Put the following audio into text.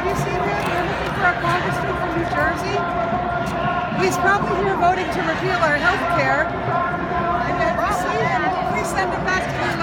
Have you seen him? We're looking for a congressman from New Jersey. He's probably here voting to repeal our health care. And then you see him, we send him back to New